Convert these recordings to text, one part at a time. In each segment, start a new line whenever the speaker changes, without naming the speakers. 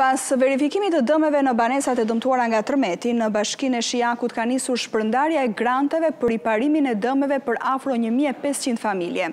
Pas verifikimit të dëmeve në banesat e dëmtuara nga tërmeti, në bashkinë e Shijakut ka nisur shpërndarja e granteve për riparimin e dëmeve për afro një mijë e pesëqind familje.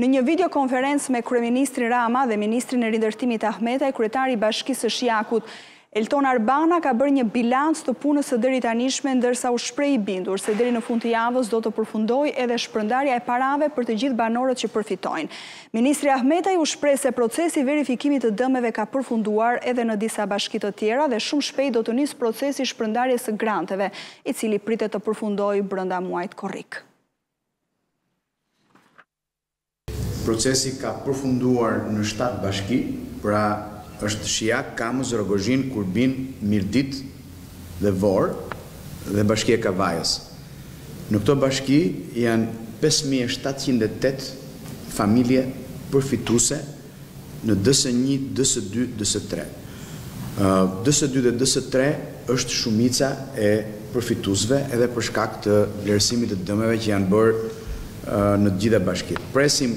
Në një videokonferencë me kryeministrin Rama dhe ministrin e Rindërtimit Ahmetaj, kryetari i Bashkisë së Shijakut, Elton Arbana ka bërë një bilanc të punës së deritanishme ndërsa u shpreh i bindur se deri në fund të javës do të përfundojë edhe shpërndarja e parave për të gjithë banorët që përfitojnë. Ministri Ahmetaj u shpreh se procesi i verifikimit të dëmeve ka përfunduar edhe në disa bashki të tjera dhe shumë shpejt do të nisë procesi i shpërndarjes së granteve, i cili pritet të përfundojë brenda muajit korrik.
Procesi ka përfunduar në shtatë bashki, pra është Shijak, Kamëz, Rrogozhinë, Kurbin, Mirditë dhe Vorë dhe Bashkia e Kavajës. Në këto bashki janë pesë mijë e shtatëqind e tetë familje përfituse në DS një, DS dy, DS tre. DS dy dhe DS tre është shumica e përfituesve edhe për shkak të vlerësimit të dëmeve që janë bërë në të gjitha bashkitë. Presim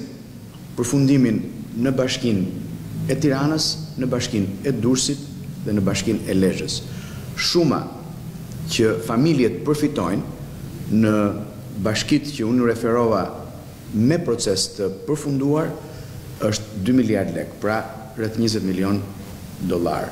përfundimin në Bashkinë e Tiranës, në Bashkinë e Durrësit dhe në Bashkinë e Lezhës. Shuma që familjet përfitojnë në bashkitë që unë referova me proces të përfunduar është dy miliardë lekë, pra rreth njëzet milionë dollarë.